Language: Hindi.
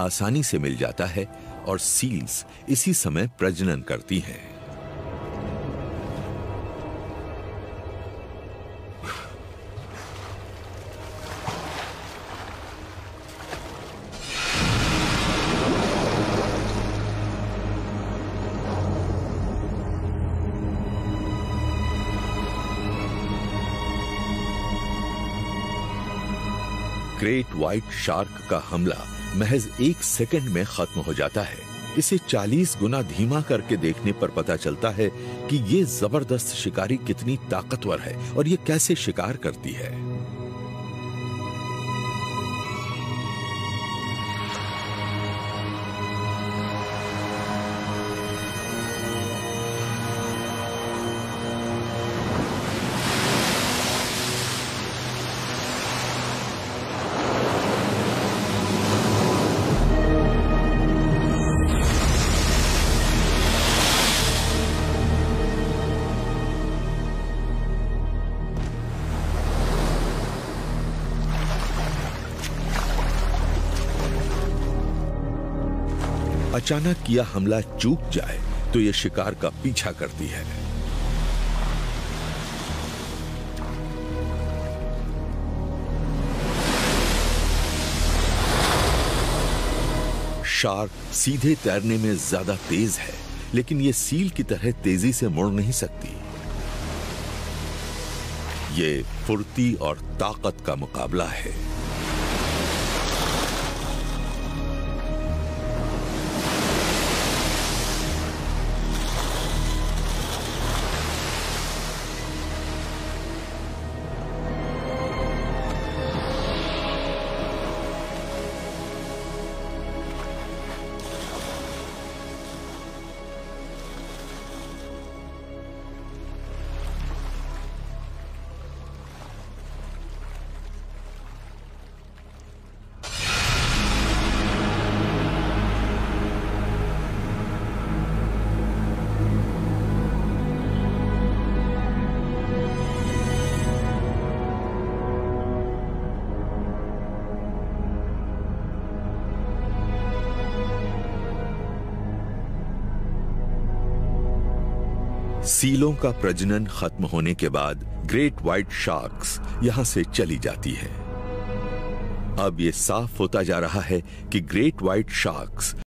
आसानी से मिल जाता है और सील्स इसी समय प्रजनन करती हैं। ग्रेट व्हाइट शार्क का हमला महज एक सेकंड में खत्म हो जाता है। इसे 40 गुना धीमा करके देखने पर पता चलता है कि ये ज़बरदस्त शिकारी कितनी ताकतवर है और ये कैसे शिकार करती है। अचानक किया हमला चूक जाए तो यह शिकार का पीछा करती है। शार्क सीधे तैरने में ज़्यादा तेज है, लेकिन यह सील की तरह तेज़ी से मुड़ नहीं सकती। ये फुर्ती और ताकत का मुकाबला है। सीलों का प्रजनन खत्म होने के बाद ग्रेट व्हाइट शार्क्स यहाँ से चली जाती है। अब यह साफ़ होता जा रहा है कि ग्रेट व्हाइट शार्क्स